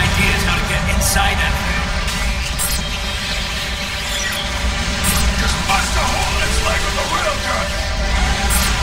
ideas how to get inside that thing? Just bust a hole in its leg with a railgun!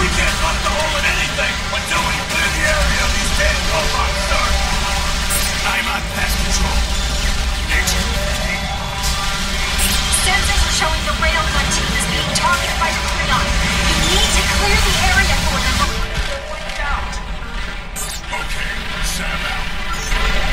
We can't bust a hole in anything until we clear the area of these damn robots, sir! I'm on pest control. Nature. Sensors are showing the railgun team is being targeted by the Freon. You need to clear the area for them before they wipe out. Okay, Sam out.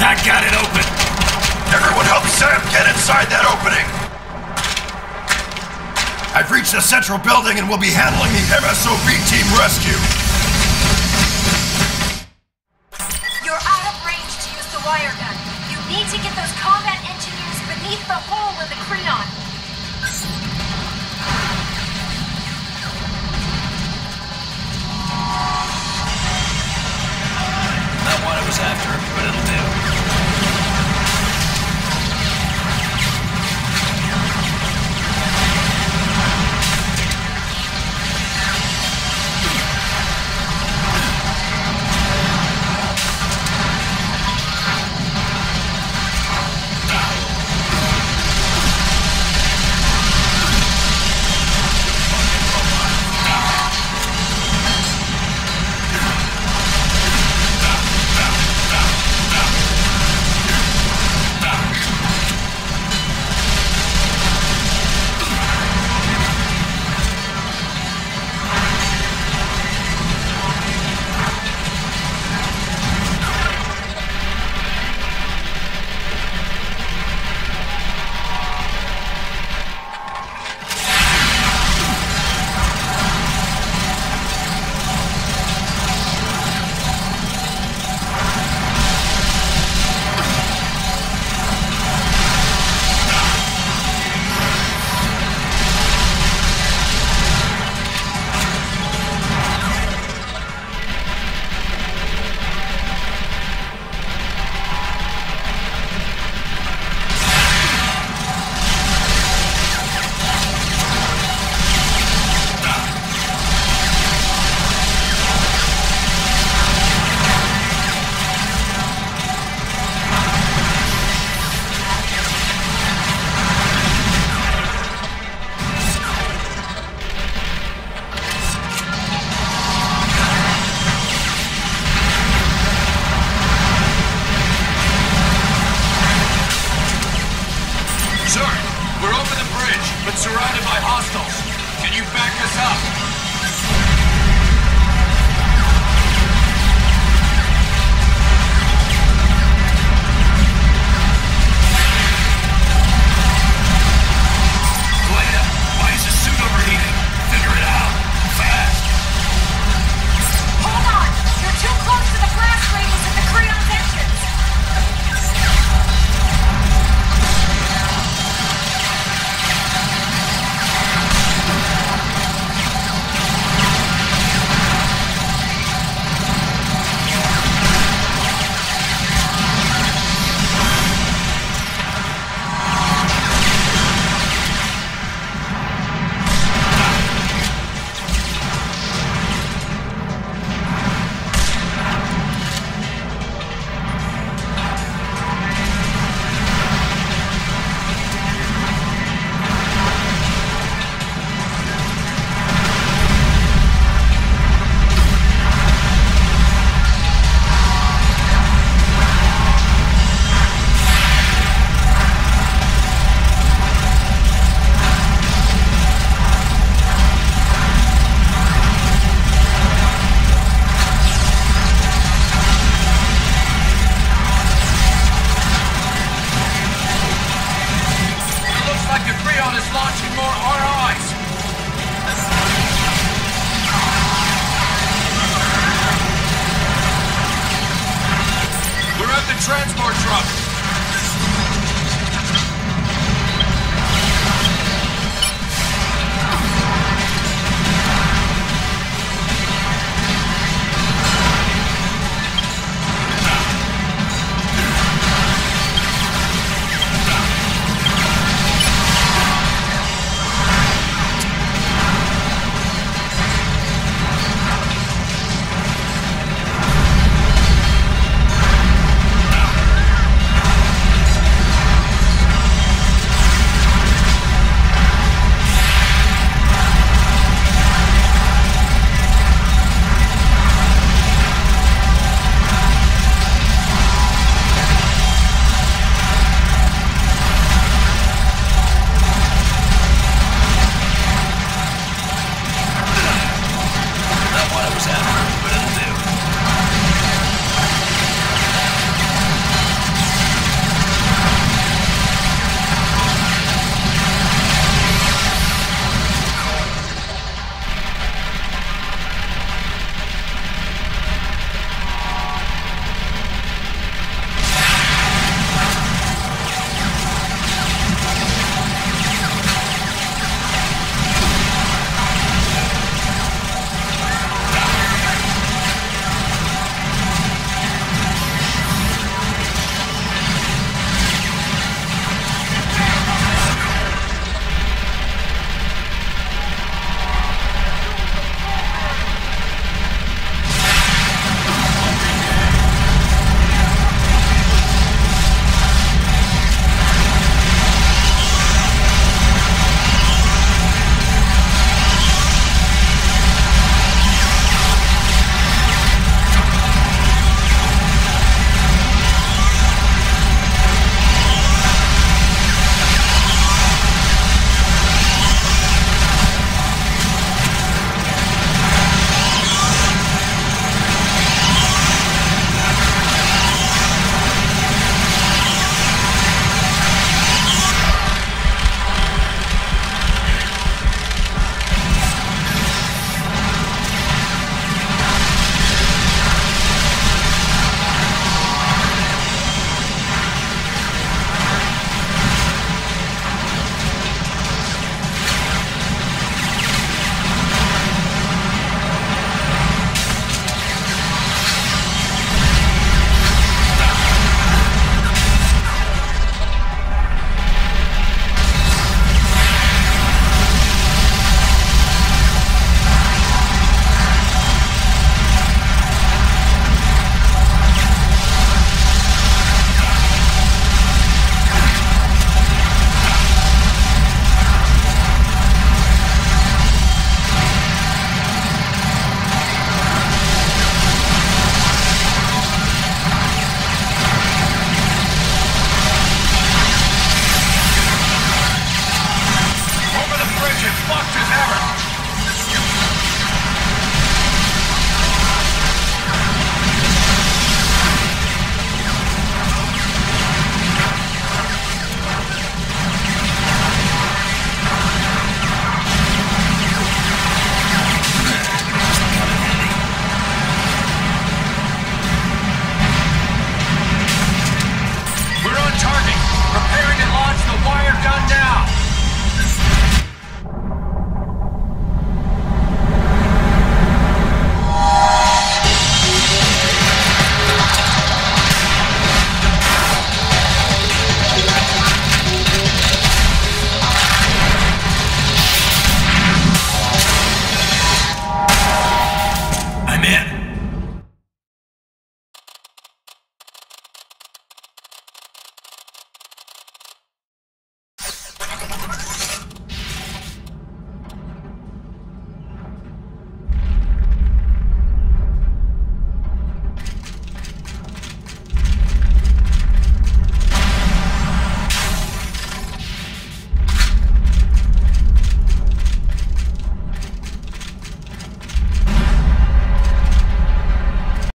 I got it open. Everyone help Sam get inside that opening! I've reached the central building and will be handling the MSOB team rescue. You're out of range to use the wire gun. You need to get those combat